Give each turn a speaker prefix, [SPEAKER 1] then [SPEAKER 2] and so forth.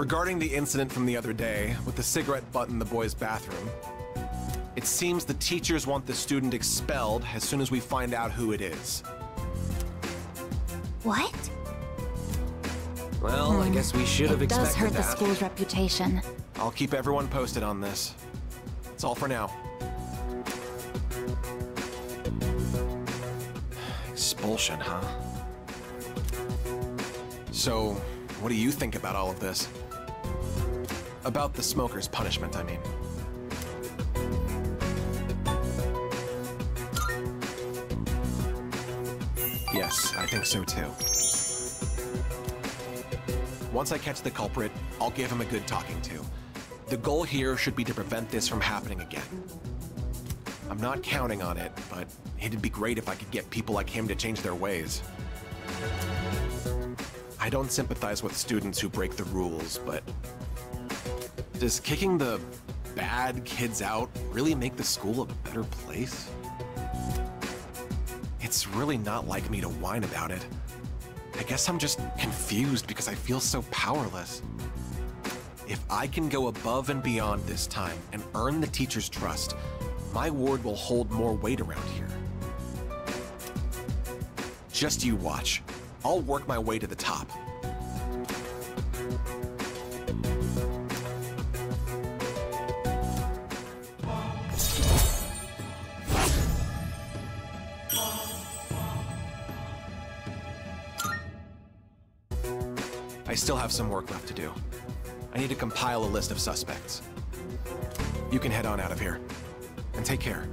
[SPEAKER 1] Regarding the incident from the other day with the cigarette butt in the boys' bathroom, it seems the teachers want the student expelled as soon as we find out who it is.
[SPEAKER 2] What?
[SPEAKER 3] Well, I hmm. guess we should have expected that.
[SPEAKER 2] It does hurt the school's reputation.
[SPEAKER 1] I'll keep everyone posted on this. That's all for now. Expulsion, huh? So, what do you think about all of this? About the smoker's punishment, I mean. Yes, I think so too. Once I catch the culprit, I'll give him a good talking to. The goal here should be to prevent this from happening again. I'm not counting on it, but it'd be great if I could get people like him to change their ways. I don't sympathize with students who break the rules, but does kicking the bad kids out really make the school a better place? It's really not like me to whine about it. I guess I'm just confused because I feel so powerless. If I can go above and beyond this time and earn the teacher's trust, my ward will hold more weight around here. Just you watch. I'll work my way to the top. I still have some work left to do. I need to compile a list of suspects. You can head on out of here. And take care.